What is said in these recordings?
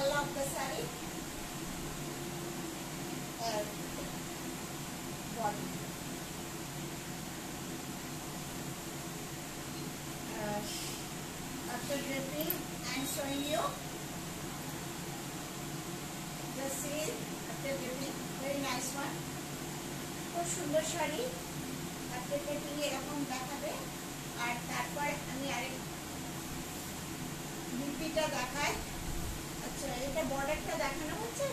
మళ్ళీ ఒక్కసారి body after dripping and showing you the seal after dripping very nice one খুব সুন্দর sari after dripping এরকম দেখাবে আর তারপর আমি আরেক বিউটিটা দেখাই আচ্ছা এটা বর্ডারটা দেখানো হচ্ছে?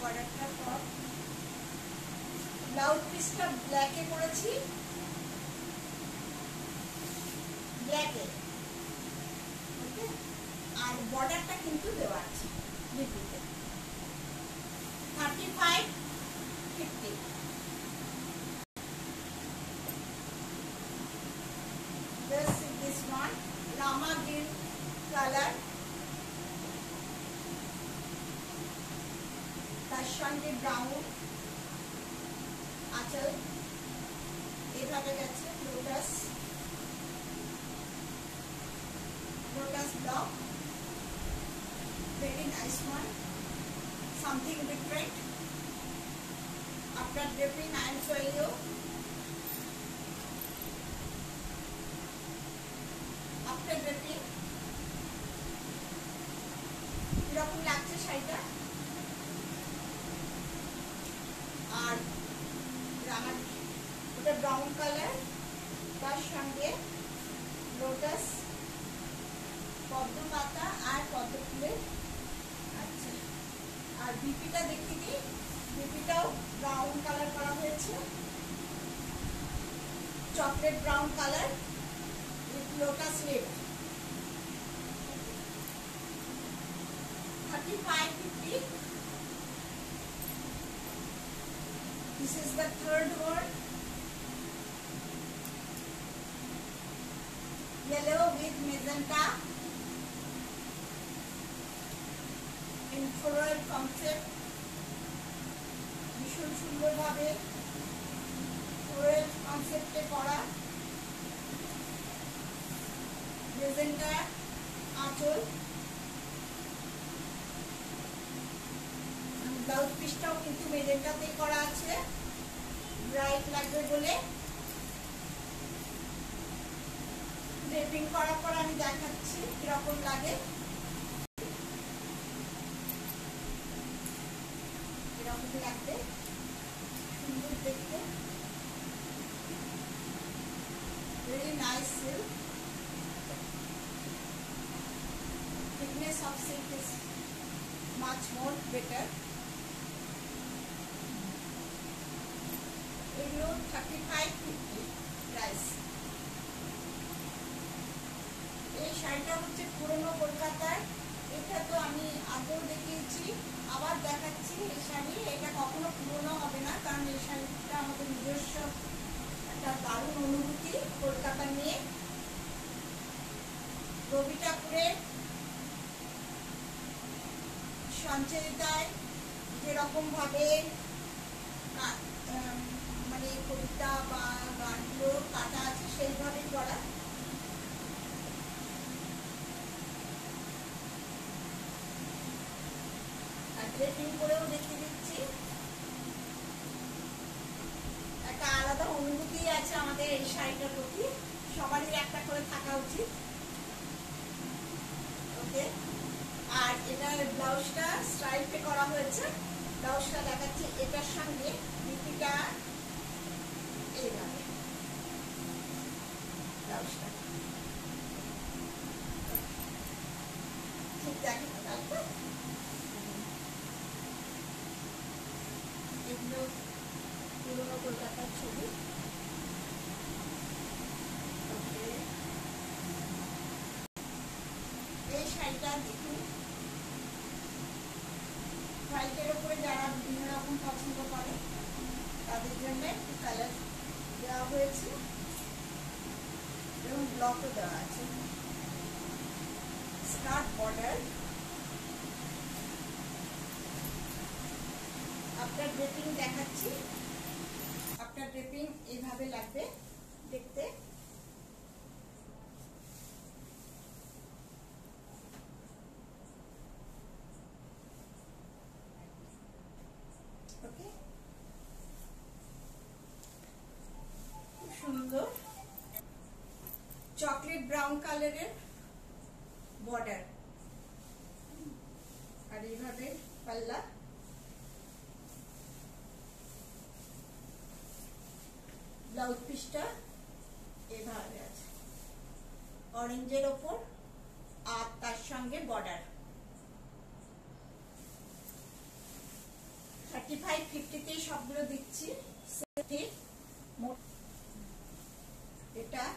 বর্ডারটা পর ব্লাউজ পিসটা ব্ল্যাকে করেছি। ব্ল্যাকে আর বর্ডারটা কিন্তু দেওয়া আছে লিপিতে। Thirty five fifty This is this one, Rama green color. তার সঙ্গে ব্রাউন আঁচল এভাবে গেছে lotus lotus block very nice one something different after draping I am showing you Chocolate brown colour with lotus lip thirty five fifty This is the third one. Yellow with magenta. In floral concept. ভীষণ সুন্দরভাবে floral কনসেপ্টে করা। Magenta আঁচল। Blouse পিসটাও কিন্তু মেজেন্টাতেই করা আছে। Bright লাগবে বলে। Draping করার পর আমি দেখাচ্ছি কীরকম লাগে। এরকম লাগবে? সুন্দর দেখতে। very nice silk thickness of silk is much more better এগুলো থার্টি ফাইভ ফিফটি প্রাইস এই শাড়িটা হচ্ছে পুরনো কলকাতার সঞ্চয়িতায় যেরকম ভাবে মানে কবিতা বা গানগুলো কাটা আছে, সেইভাবেই করা। ড্রেপিং করেও দেখিয়ে দিচ্ছি। একটা আলাদা অনুভূতি আছে আমাদের এই শাড়িটার প্রতি। সবারই একটা করে থাকা উচিত। ওকে? আর এটার ব্লাউজটা স্ট্রাইপে করা হয়েছে। ব্লাউজটা দেখাচ্ছি এটার সঙ্গে লিপিটা এগুলো পুরোনো কলকাতার ছবি। এই শাড়িটা একটু কালার দেওয়া হয়েছে এবং ব্লকও দেওয়া আছে। স্কার্ট বর্ডার আপনার ড্রেপিং দেখাচ্ছি। আপনার ড্রেপিং এইভাবে লাগবে দেখতে। ব্রাউন কালারের বর্ডার আর এইভাবে পাল্লা। ব্লাউজ পিসটা এভাবে আছে। অরেঞ্জের ওপর আর তার সঙ্গে বর্ডার থার্টি ফাইভ ফিফটিতেই সবগুলো দিচ্ছি। এটা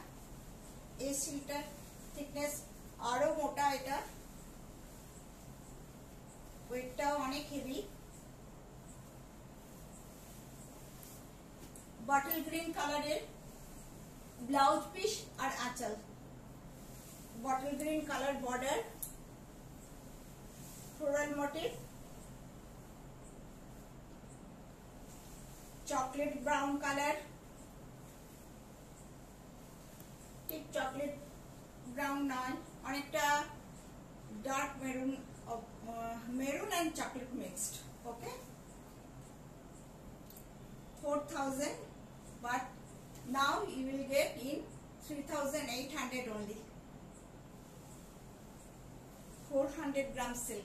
এই সিলটার থিকনেস আরও মোটা এটা। ওয়েটটাও অনেক হেভি বটল গ্রিন কালারের ব্লাউজ পিস আর আঁচল। Bottle green colour border floral motif chocolate brown colour ঠিক চকলেট ব্রাউন নয় অনেকটা dark maroon maroon and chocolate mixed okay four thousand but now you will get in 3800 only 400 gram silk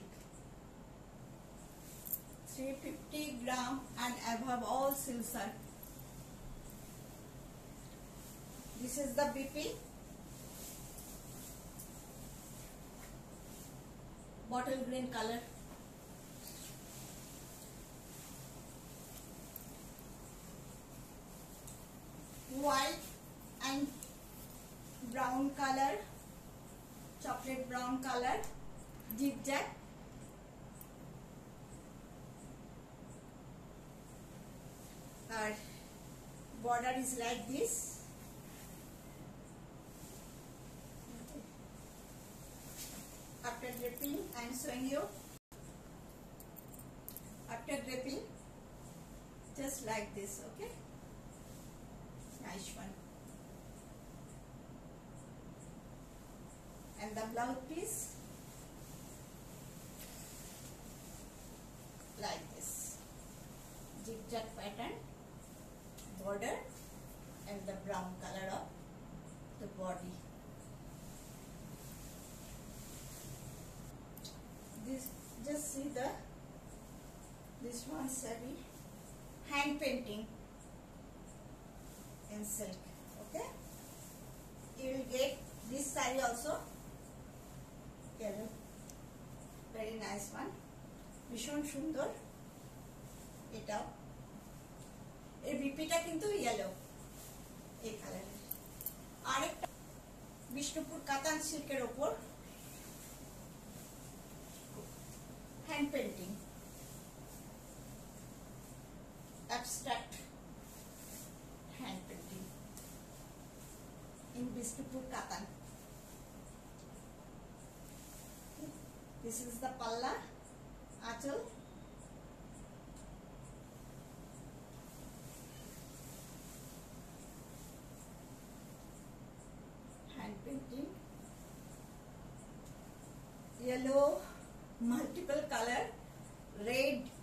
350 gram and above all silks are this is the bp bottle green color. White and brown color. Chocolate brown color. Zigzag আর border is like this after draping I am showing you. After draping just like this okay? Nice one. And the blouse piece like this. Zigzag pattern border and the brown color of the body just see the this one sari hand painting in silk okay you will get this saree also yellow very nice one ভীষণ সুন্দর এটাও এর বিপিটা কিন্তু yellow এই কালারের আরেকটা বিষ্ণুপুর কাতান সিল্কের ওপর Hand painting. Abstract hand painting in Vishnupur Katan. This is the palla, achal,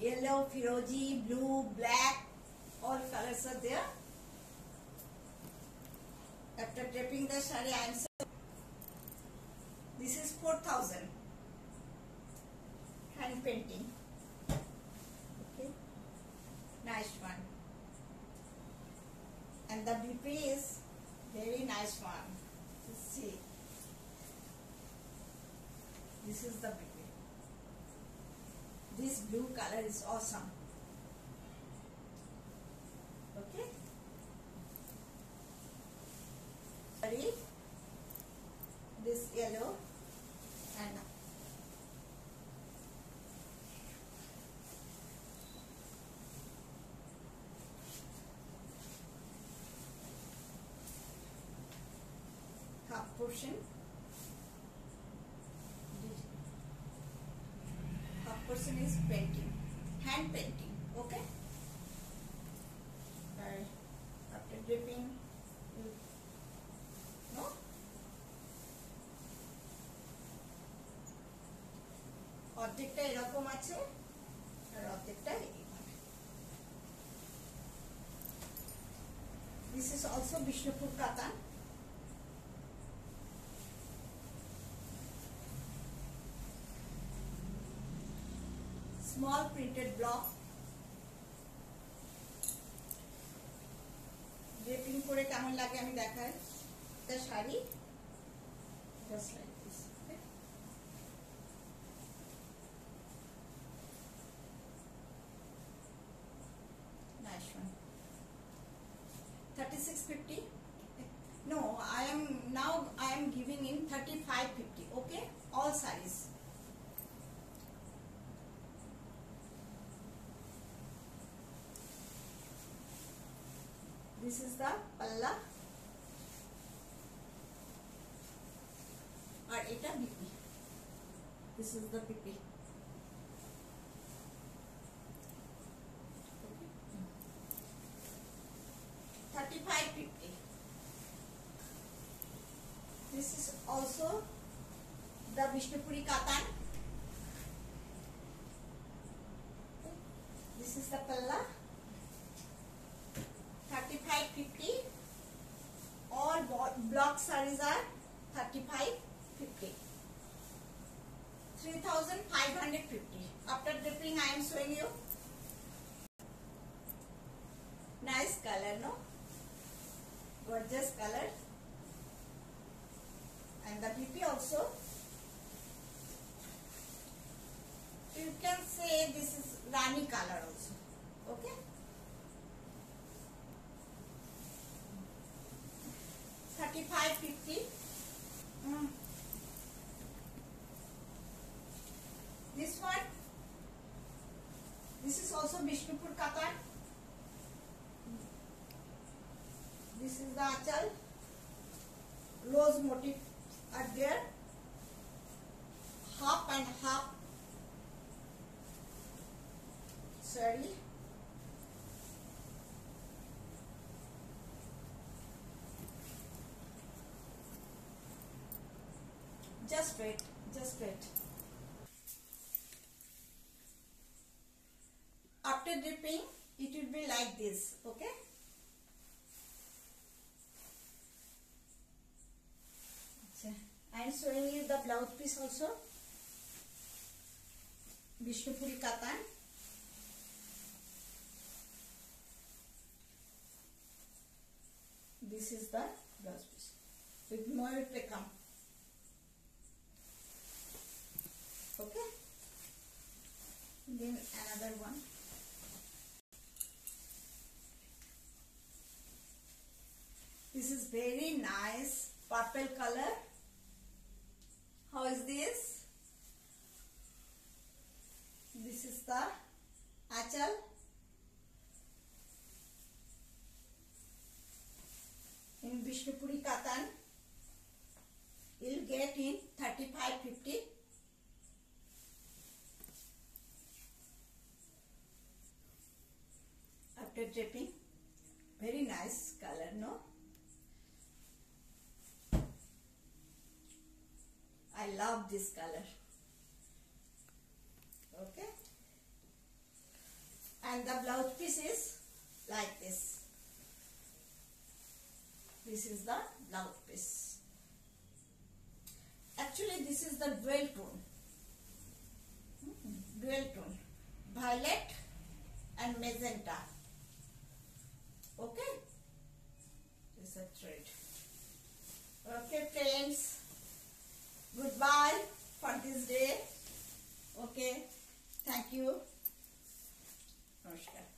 yellow, firoji, blue, black, all colors are there. After draping the sari, I am this is 4000 hand painting. Okay, nice one. And the BP is very nice one. Let's see. This is the BP. This blue color is awesome. Okay. Sorry. This yellow and half portion. Portion is painting, hand painting. Okay. Right. After dripping, no. অর্ধেকটা এরকম আছে আর অর্ধেকটা এইভাবে this is also small printed block draping করে কেমন লাগে আমি দেখাই একটা sari just like this nice one 3650 no i am now i am giving in 3550 okay all size this is the palla আর এটা BP this is the BP Thirty-five fifty. This is also the Vishnupuri katan. This is the palla. block sarees are thirty-five fifty. Three thousand five hundred fifty. After dripping, I am showing you. Nice color, no? Gorgeous color. And the BP also. You can say this is Rani color also. Okay? Thirty-five fifty. Mm. This one. This is also Vishnupur Katan. This is the achal. Rose motif are there. Half and half saree. wet, just wet. After dipping, it will be like this, okay? I am showing you the blouse piece also. Vishnupuri katan. This is the blouse piece. With mohair pekam. Then another one. This is very nice purple color. How is this? This is the achal. In Vishnupuri Katan, you'll get in 3550. After draping, very nice color, no? I love this color. Okay. And the blouse piece is like this. This is the blouse piece. Actually, this is the dual tone. Hmm, Dual tone. Violet and magenta. Okay. Is a thread. Okay, friends. Goodbye for this day. Okay thank you. Namaskar